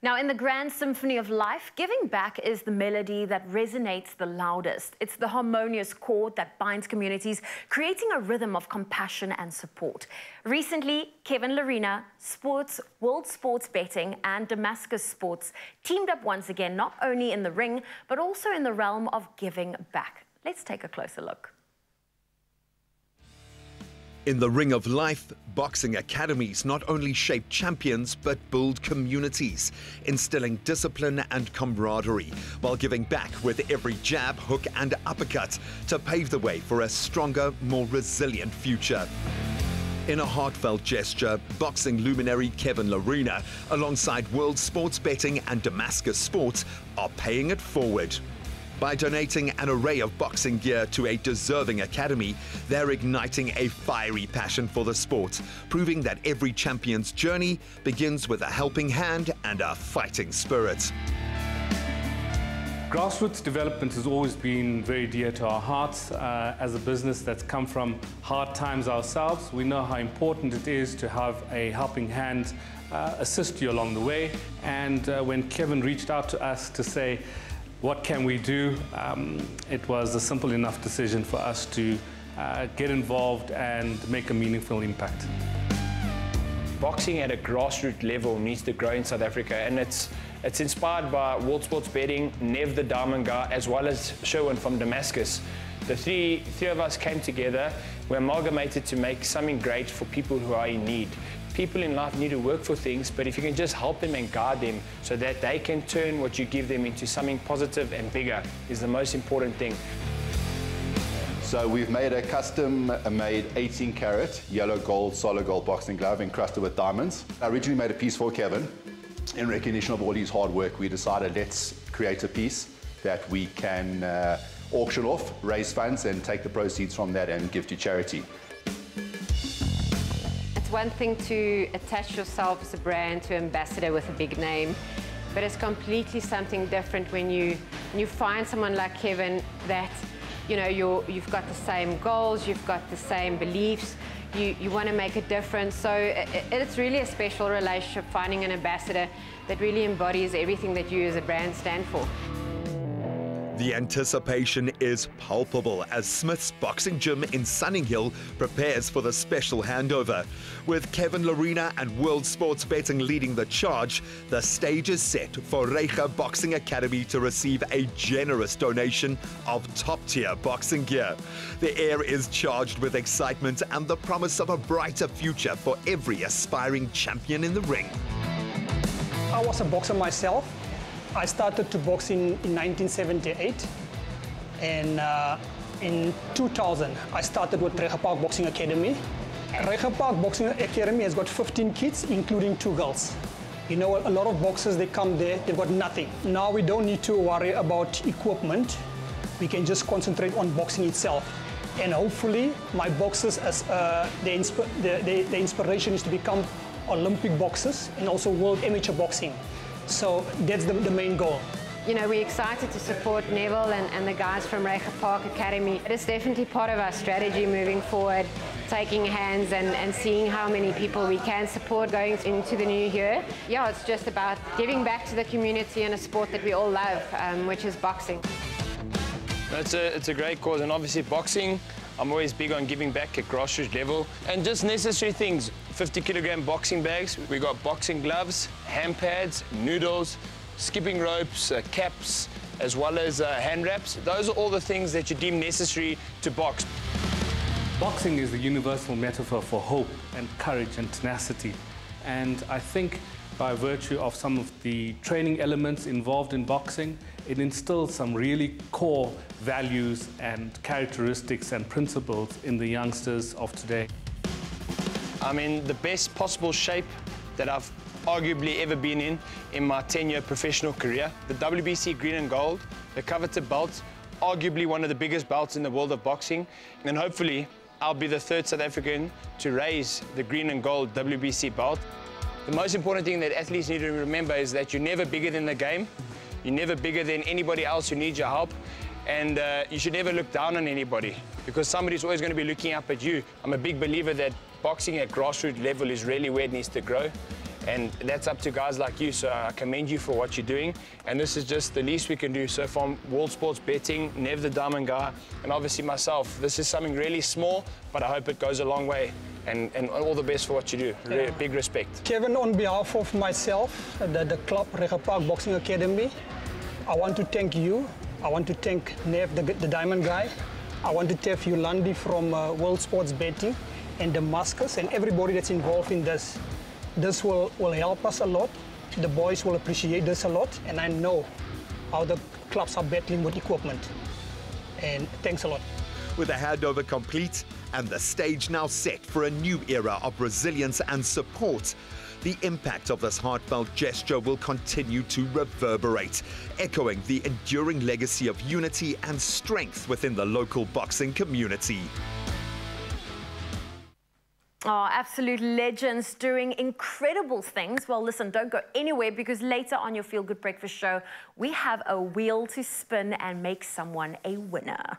Now, in the grand symphony of life, giving back is the melody that resonates the loudest. It's the harmonious chord that binds communities, creating a rhythm of compassion and support. Recently, Kevin Lerena, Sports, World Sports Betting, and Damascus Sports teamed up once again, not only in the ring, but also in the realm of giving back. Let's take a closer look. In the ring of life, boxing academies not only shape champions but build communities, instilling discipline and camaraderie while giving back with every jab, hook, and uppercut to pave the way for a stronger, more resilient future. In a heartfelt gesture, boxing luminary Kevin Lerena, alongside World Sports Betting and Damascus Sports, are paying it forward. By donating an array of boxing gear to a deserving academy, they're igniting a fiery passion for the sport, proving that every champion's journey begins with a helping hand and a fighting spirit. Grassroots development has always been very dear to our hearts. Uh, as a business that's come from hard times ourselves, we know how important it is to have a helping hand uh, assist you along the way. And uh, when Kevin reached out to us to say, what can we do? Um, it was a simple enough decision for us to uh, get involved and make a meaningful impact. Boxing at a grassroots level needs to grow in South Africa and it's it's inspired by World Sports Betting, Nev the Diamond Guy, as well as Sherwin from Damascus. The three, three of us came together, we amalgamated to make something great for people who are in need people in life need to work for things, but if you can just help them and guide them so that they can turn what you give them into something positive and bigger is the most important thing. So we've made a custom made 18 carat yellow gold solid gold boxing glove encrusted with diamonds. I originally made a piece for Kevin. In recognition of all his hard work, we decided let's create a piece that we can uh, auction off, raise funds and take the proceeds from that and give to charity. It's one thing to attach yourself as a brand to ambassador with a big name, but it's completely something different when you when you find someone like Kevin that you know you're, you've got the same goals, you've got the same beliefs, you, you want to make a difference. So it, it's really a special relationship finding an ambassador that really embodies everything that you as a brand stand for. The anticipation is palpable as Smith's Boxing Gym in Sunninghill prepares for the special handover. With Kevin Lerena and World Sports Betting leading the charge, the stage is set for Reiger Boxing Academy to receive a generous donation of top-tier boxing gear. The air is charged with excitement and the promise of a brighter future for every aspiring champion in the ring. I was a boxer myself I started to box in, in 1978 and uh, in 2000 I started with Reiger Park Boxing Academy. Reiger Park Boxing Academy has got 15 kids including two girls. You know, a lot of boxers, they come there, they've got nothing. Now we don't need to worry about equipment. We can just concentrate on boxing itself. And hopefully, my boxers, as uh, the, insp the, the, the inspiration is to become Olympic boxers and also world amateur boxing. So that's the, the main goal. You know, we're excited to support Neville and, and the guys from Reiger Park Academy. It is definitely part of our strategy moving forward, taking hands and, and seeing how many people we can support going into the new year. Yeah, it's just about giving back to the community in a sport that we all love, um, which is boxing. It's a, it's a great cause, and obviously boxing, I'm always big on giving back at grassroots level. And just necessary things, 50 kilogram boxing bags, we got boxing gloves, hand pads, noodles, skipping ropes, uh, caps, as well as uh, hand wraps. Those are all the things that you deem necessary to box. Boxing is the universal metaphor for hope and courage and tenacity. And I think by virtue of some of the training elements involved in boxing, it instills some really core values and characteristics and principles in the youngsters of today. I'm in the best possible shape that I've arguably ever been in in my 10-year professional career. The WBC Green and Gold, the coveted belt, arguably one of the biggest belts in the world of boxing, and hopefully I'll be the third South African to raise the Green and Gold WBC belt. The most important thing that athletes need to remember is that you're never bigger than the game. You're never bigger than anybody else who needs your help. And uh, you should never look down on anybody because somebody's always going to be looking up at you. I'm a big believer that boxing at grassroots level is really where it needs to grow. And that's up to guys like you, so I commend you for what you're doing. And this is just the least we can do. So from World Sports Betting, Nev the Diamond Guy, and obviously myself, this is something really small, but I hope it goes a long way. And, and all the best for what you do. Yeah. Big respect. Kevin, on behalf of myself, the, the club Reiger Park Boxing Academy, I want to thank you. I want to thank Nev, the, the Diamond Guy. I want to thank Yolandi from uh, World Sports Betting and Damascus and everybody that's involved in this. This will, will help us a lot. The boys will appreciate this a lot, and I know how the clubs are battling with equipment. And thanks a lot. With a handover complete and the stage now set for a new era of resilience and support, the impact of this heartfelt gesture will continue to reverberate, echoing the enduring legacy of unity and strength within the local boxing community. Oh, absolute legends doing incredible things. Well, listen, don't go anywhere because later on your Feel Good Breakfast show, we have a wheel to spin and make someone a winner.